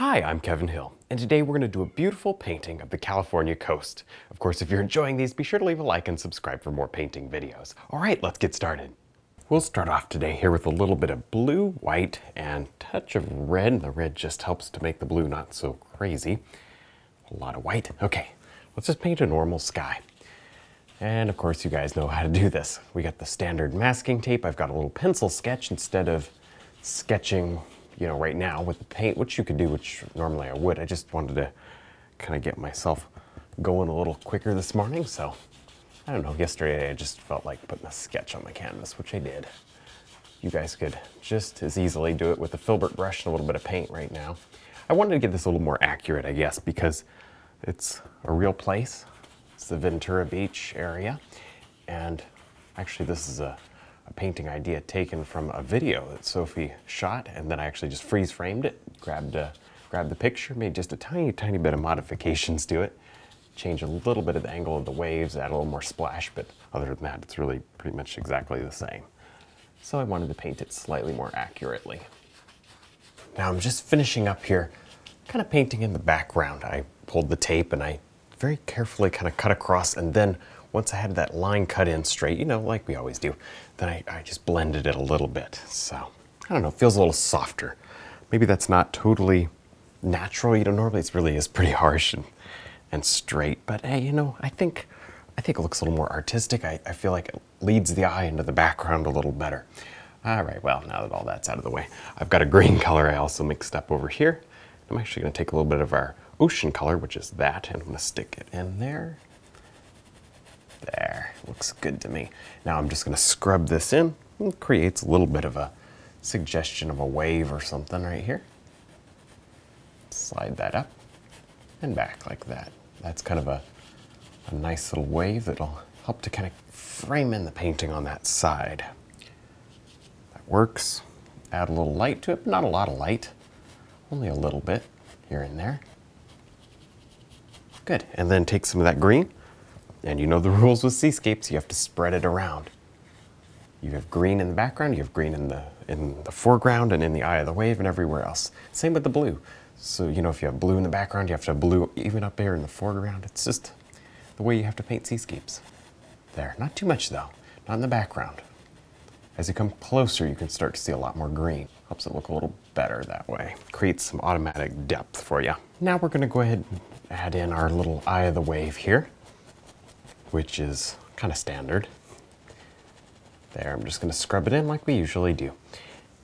Hi, I'm Kevin Hill, and today we're going to do a beautiful painting of the California coast. Of course, if you're enjoying these, be sure to leave a like and subscribe for more painting videos. All right, let's get started. We'll start off today here with a little bit of blue, white, and touch of red. The red just helps to make the blue not so crazy. A lot of white. Okay, let's just paint a normal sky. And of course, you guys know how to do this. We got the standard masking tape. I've got a little pencil sketch instead of sketching you know, right now with the paint, which you could do, which normally I would. I just wanted to kind of get myself going a little quicker this morning. So I don't know, yesterday I just felt like putting a sketch on my canvas, which I did. You guys could just as easily do it with a filbert brush and a little bit of paint right now. I wanted to get this a little more accurate, I guess, because it's a real place. It's the Ventura Beach area. And actually this is a a painting idea taken from a video that Sophie shot, and then I actually just freeze framed it, grabbed, uh, grabbed the picture, made just a tiny, tiny bit of modifications to it, change a little bit of the angle of the waves, add a little more splash, but other than that, it's really pretty much exactly the same. So I wanted to paint it slightly more accurately. Now I'm just finishing up here, kind of painting in the background. I pulled the tape and I very carefully kind of cut across and then once I had that line cut in straight, you know, like we always do, then I, I just blended it a little bit. So, I don't know, it feels a little softer. Maybe that's not totally natural. You know, normally it really is pretty harsh and, and straight, but hey, you know, I think, I think it looks a little more artistic. I, I feel like it leads the eye into the background a little better. All right, well, now that all that's out of the way, I've got a green color I also mixed up over here. I'm actually gonna take a little bit of our ocean color, which is that, and I'm gonna stick it in there. There, looks good to me. Now I'm just gonna scrub this in. It creates a little bit of a suggestion of a wave or something right here. Slide that up and back like that. That's kind of a, a nice little wave that'll help to kind of frame in the painting on that side. That works. Add a little light to it, but not a lot of light. Only a little bit here and there. Good, and then take some of that green and you know the rules with seascapes, you have to spread it around. You have green in the background, you have green in the, in the foreground and in the eye of the wave and everywhere else. Same with the blue. So, you know, if you have blue in the background, you have to have blue even up there in the foreground. It's just the way you have to paint seascapes. There, not too much though, not in the background. As you come closer, you can start to see a lot more green. Helps it look a little better that way. Creates some automatic depth for you. Now we're gonna go ahead and add in our little eye of the wave here which is kind of standard. There, I'm just gonna scrub it in like we usually do.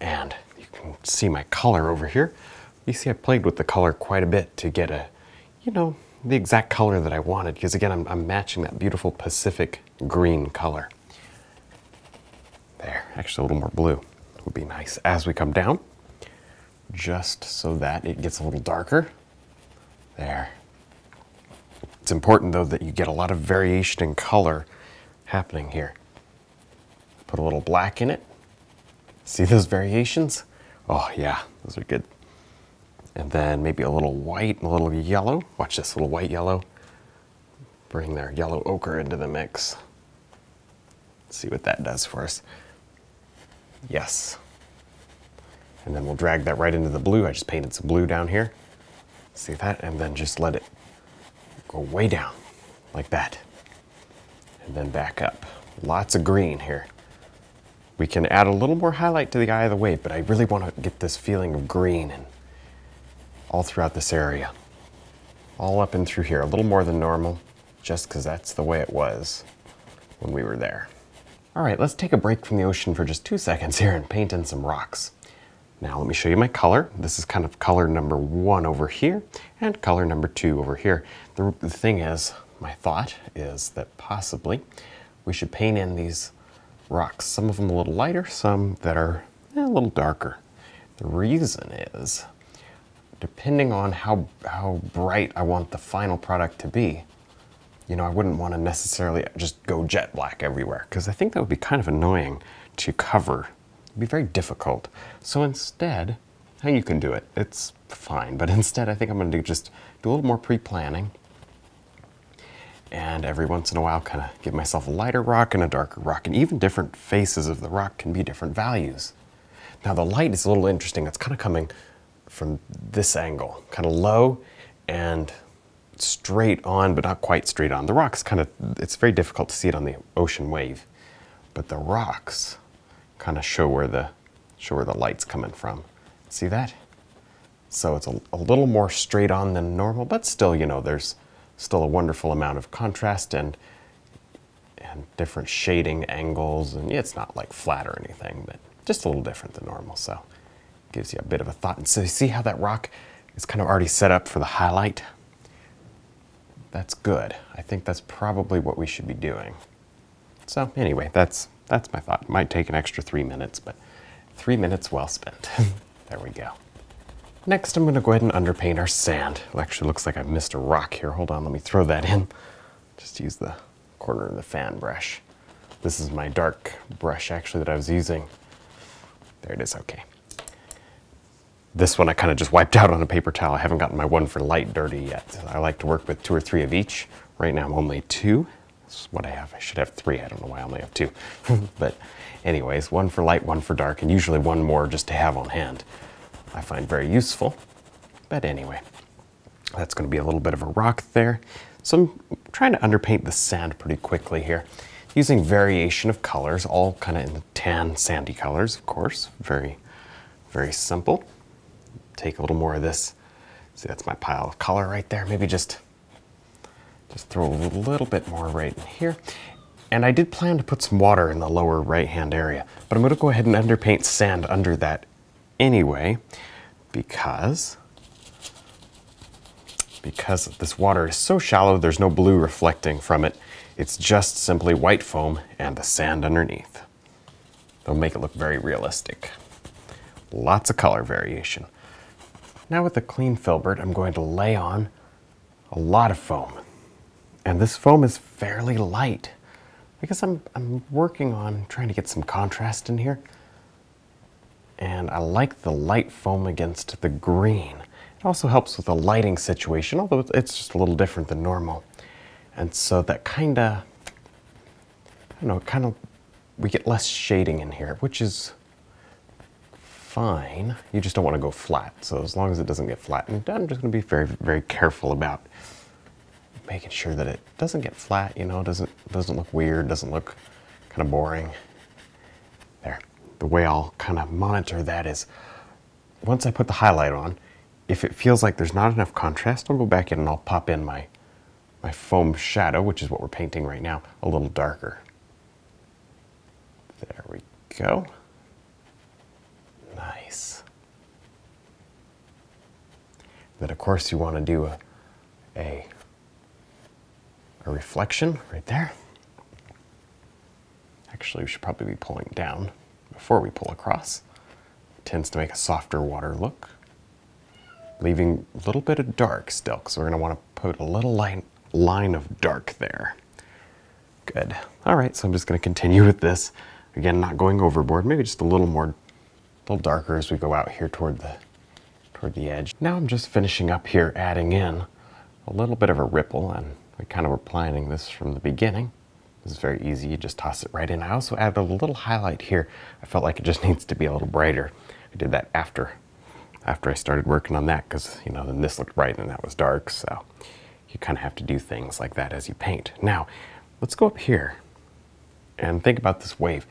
And you can see my color over here. You see I played with the color quite a bit to get a, you know, the exact color that I wanted, because again, I'm, I'm matching that beautiful Pacific green color. There, actually a little more blue would be nice as we come down, just so that it gets a little darker. There, it's important though that you get a lot of variation in color happening here. Put a little black in it. See those variations? Oh yeah, those are good. And then maybe a little white and a little yellow. Watch this little white yellow. Bring their yellow ochre into the mix. see what that does for us. Yes. And then we'll drag that right into the blue. I just painted some blue down here. See that? And then just let it go way down like that and then back up. Lots of green here. We can add a little more highlight to the eye of the wave, but I really want to get this feeling of green and all throughout this area. All up and through here, a little more than normal, just because that's the way it was when we were there. All right, let's take a break from the ocean for just two seconds here and paint in some rocks. Now let me show you my color. This is kind of color number one over here and color number two over here. The, the thing is, my thought is that possibly we should paint in these rocks. Some of them a little lighter, some that are eh, a little darker. The reason is, depending on how, how bright I want the final product to be, you know, I wouldn't want to necessarily just go jet black everywhere because I think that would be kind of annoying to cover It'd be very difficult. So instead, how you can do it, it's fine, but instead I think I'm gonna just do a little more pre-planning and every once in a while kind of give myself a lighter rock and a darker rock and even different faces of the rock can be different values. Now the light is a little interesting. It's kind of coming from this angle, kind of low and straight on, but not quite straight on. The rocks kind of, it's very difficult to see it on the ocean wave, but the rocks kind of show where the, show where the light's coming from. See that? So it's a, a little more straight on than normal, but still, you know, there's still a wonderful amount of contrast and and different shading angles. And it's not like flat or anything, but just a little different than normal. So gives you a bit of a thought. And so you see how that rock is kind of already set up for the highlight? That's good. I think that's probably what we should be doing. So anyway, that's, that's my thought. It might take an extra three minutes, but three minutes well spent. there we go. Next, I'm gonna go ahead and underpaint our sand. It actually looks like I missed a rock here. Hold on, let me throw that in. Just use the corner of the fan brush. This is my dark brush actually that I was using. There it is, okay. This one I kind of just wiped out on a paper towel. I haven't gotten my one for light dirty yet. I like to work with two or three of each. Right now I'm only two. That's what I have. I should have three. I don't know why I only have two. but anyways, one for light, one for dark, and usually one more just to have on hand. I find very useful. But anyway, that's going to be a little bit of a rock there. So I'm trying to underpaint the sand pretty quickly here, using variation of colors, all kind of in the tan, sandy colors, of course. Very, very simple. Take a little more of this. See, that's my pile of color right there. Maybe just, just throw a little bit more right in here. And I did plan to put some water in the lower right-hand area, but I'm gonna go ahead and underpaint sand under that anyway because because this water is so shallow there's no blue reflecting from it. It's just simply white foam and the sand underneath. They'll make it look very realistic. Lots of color variation. Now with the clean filbert I'm going to lay on a lot of foam. And this foam is fairly light. Because I'm, I'm working on trying to get some contrast in here and I like the light foam against the green. It also helps with the lighting situation, although it's just a little different than normal. And so that kind of, I don't know, kind of, we get less shading in here, which is fine. You just don't want to go flat. So as long as it doesn't get flattened, I'm just going to be very, very careful about making sure that it doesn't get flat, you know, doesn't, doesn't look weird, doesn't look kind of boring the way I'll kind of monitor that is once I put the highlight on, if it feels like there's not enough contrast, I'll go back in and I'll pop in my, my foam shadow, which is what we're painting right now, a little darker. There we go. Nice. Then of course you want to do a, a, a reflection right there. Actually, we should probably be pulling down before we pull across. It tends to make a softer water look, leaving a little bit of dark still, because we're going to want to put a little line, line of dark there. Good. All right, so I'm just going to continue with this. Again, not going overboard, maybe just a little more, a little darker as we go out here toward the, toward the edge. Now I'm just finishing up here, adding in a little bit of a ripple, and we kind of were planning this from the beginning. This is very easy, you just toss it right in. I also added a little highlight here. I felt like it just needs to be a little brighter. I did that after, after I started working on that because, you know, then this looked bright and that was dark. So you kind of have to do things like that as you paint. Now, let's go up here and think about this wave.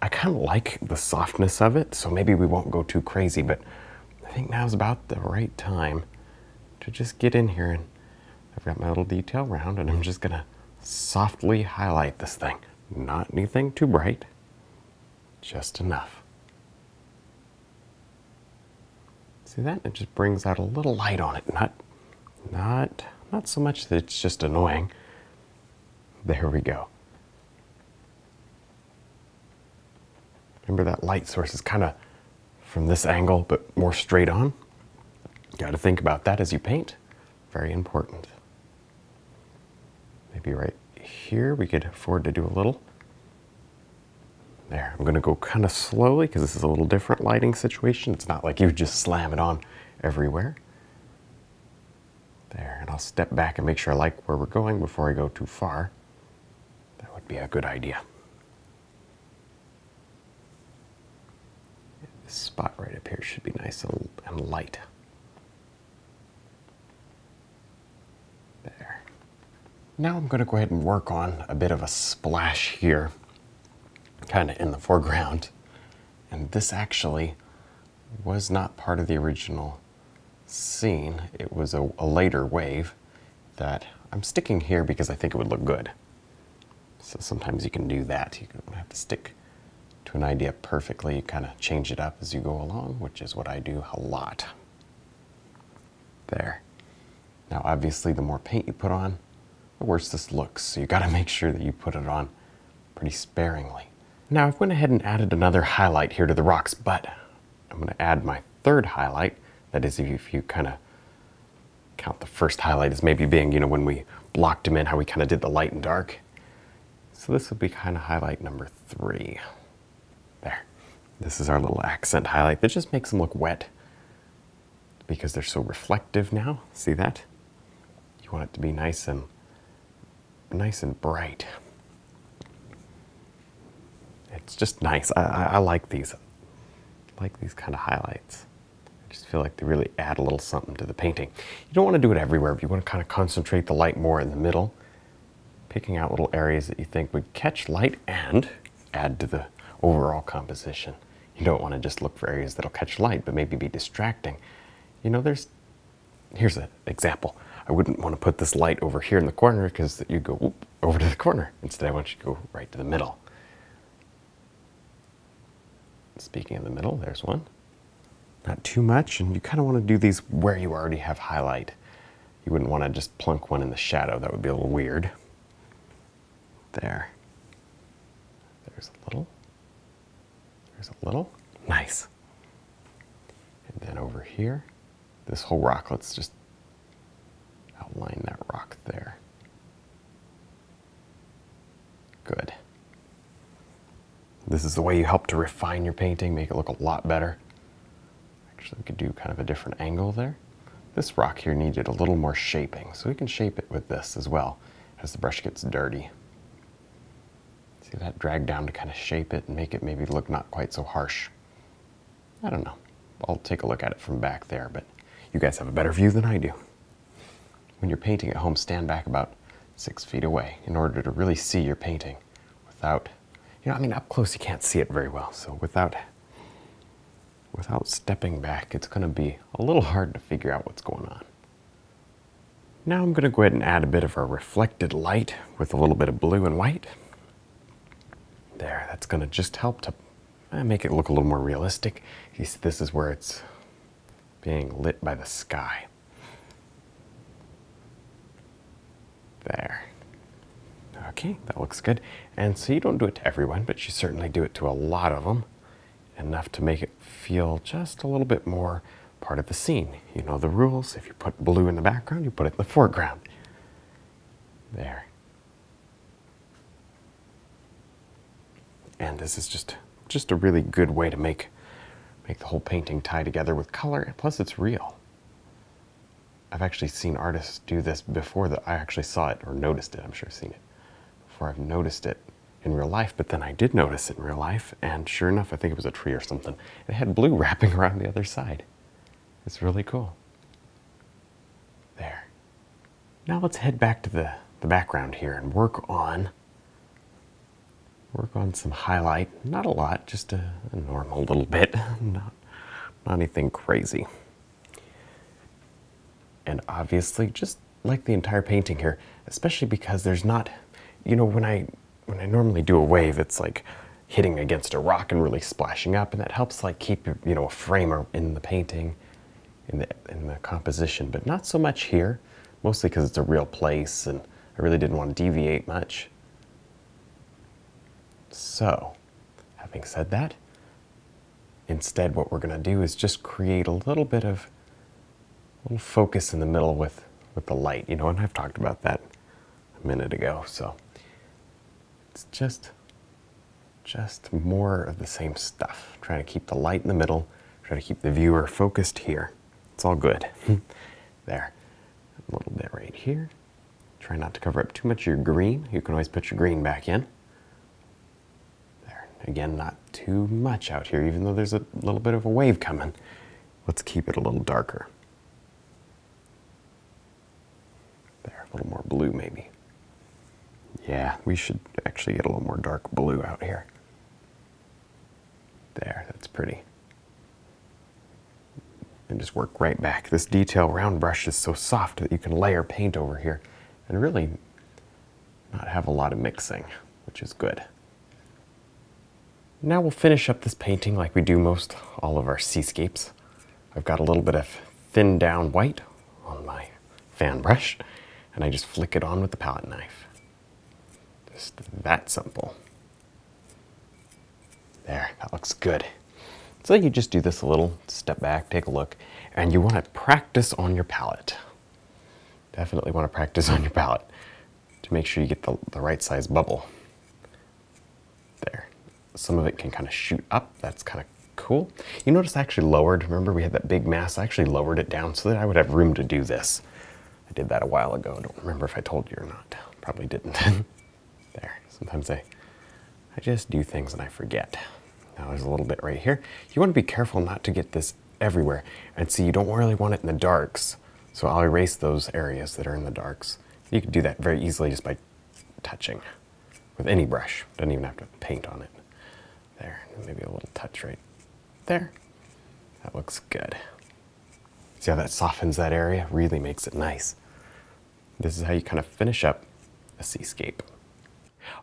I kind of like the softness of it, so maybe we won't go too crazy, but I think now's about the right time to just get in here and I've got my little detail round and I'm just gonna softly highlight this thing. Not anything too bright, just enough. See that? It just brings out a little light on it. Not, not, not so much that it's just annoying. There we go. Remember that light source is kind of from this angle, but more straight on. Got to think about that as you paint. Very important maybe right here we could afford to do a little. There, I'm gonna go kind of slowly because this is a little different lighting situation. It's not like you just slam it on everywhere. There, and I'll step back and make sure I like where we're going before I go too far. That would be a good idea. This spot right up here should be nice and, light. There. Now I'm going to go ahead and work on a bit of a splash here, kind of in the foreground. And this actually was not part of the original scene. It was a, a later wave that I'm sticking here because I think it would look good. So sometimes you can do that. You don't have to stick to an idea perfectly. You kind of change it up as you go along, which is what I do a lot. There. Now, obviously, the more paint you put on, the worse this looks. So you got to make sure that you put it on pretty sparingly. Now, I've went ahead and added another highlight here to the rocks, but I'm to add my third highlight. That is, if you, you kind of count the first highlight as maybe being, you know, when we blocked them in, how we kind of did the light and dark. So this would be kind of highlight number three. There. This is our little accent highlight that just makes them look wet because they're so reflective now. See that? You want it to be nice and nice and bright. It's just nice. I, I, I like these. I like these kind of highlights. I just feel like they really add a little something to the painting. You don't want to do it everywhere, but you want to kind of concentrate the light more in the middle, picking out little areas that you think would catch light and add to the overall composition. You don't want to just look for areas that'll catch light, but maybe be distracting. You know, there's, here's an example. I wouldn't want to put this light over here in the corner because you go whoop, over to the corner. Instead, I want you to go right to the middle. Speaking of the middle, there's one. Not too much, and you kind of want to do these where you already have highlight. You wouldn't want to just plunk one in the shadow. That would be a little weird. There. There's a little. There's a little. Nice. And then over here, this whole rock, let's just outline that rock there. Good. This is the way you help to refine your painting, make it look a lot better. Actually, we could do kind of a different angle there. This rock here needed a little more shaping, so we can shape it with this as well as the brush gets dirty. See that drag down to kind of shape it and make it maybe look not quite so harsh. I don't know. I'll take a look at it from back there, but you guys have a better view than I do. When you're painting at home, stand back about six feet away in order to really see your painting without, you know, I mean, up close you can't see it very well, so without, without stepping back, it's gonna be a little hard to figure out what's going on. Now I'm gonna go ahead and add a bit of a reflected light with a little bit of blue and white. There, that's gonna just help to uh, make it look a little more realistic. You see, this is where it's being lit by the sky. There. Okay, that looks good. And so you don't do it to everyone, but you certainly do it to a lot of them, enough to make it feel just a little bit more part of the scene. You know the rules. If you put blue in the background, you put it in the foreground. There. And this is just just a really good way to make make the whole painting tie together with color. Plus, it's real. I've actually seen artists do this before that I actually saw it or noticed it. I'm sure I've seen it before I've noticed it in real life, but then I did notice it in real life, and sure enough, I think it was a tree or something. It had blue wrapping around the other side. It's really cool. There. Now let's head back to the, the background here and work on work on some highlight. Not a lot, just a, a normal little bit. Not, not anything crazy. And obviously, just like the entire painting here, especially because there's not, you know, when I when I normally do a wave, it's like hitting against a rock and really splashing up, and that helps like keep you know a frame in the painting, in the in the composition. But not so much here, mostly because it's a real place, and I really didn't want to deviate much. So, having said that, instead what we're going to do is just create a little bit of little focus in the middle with, with the light, you know, and I've talked about that a minute ago. So, it's just just more of the same stuff. Trying to keep the light in the middle, try to keep the viewer focused here. It's all good. there. A little bit right here. Try not to cover up too much of your green. You can always put your green back in. There, again, not too much out here, even though there's a little bit of a wave coming. Let's keep it a little darker. There, a little more blue maybe. Yeah, we should actually get a little more dark blue out here. There, that's pretty. And just work right back. This detail round brush is so soft that you can layer paint over here and really not have a lot of mixing, which is good. Now we'll finish up this painting like we do most all of our seascapes. I've got a little bit of thin down white on my fan brush, and I just flick it on with the palette knife. Just that simple. There, that looks good. So you just do this a little, step back, take a look, and you want to practice on your palette. Definitely want to practice on your palette to make sure you get the, the right size bubble. There. Some of it can kind of shoot up. That's kind of cool. You notice I actually lowered, remember we had that big mass, I actually lowered it down so that I would have room to do this. I did that a while ago. I don't remember if I told you or not. Probably didn't. there. Sometimes I, I just do things and I forget. Now there's a little bit right here. You want to be careful not to get this everywhere. And see, you don't really want it in the darks. So I'll erase those areas that are in the darks. You can do that very easily just by touching with any brush. Doesn't even have to paint on it. There, maybe a little touch right there. That looks good. See how that softens that area? Really makes it nice. This is how you kind of finish up a seascape.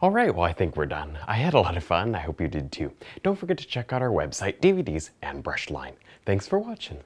All right, well, I think we're done. I had a lot of fun. I hope you did too. Don't forget to check out our website, DVDs, and Brushline. Thanks for watching.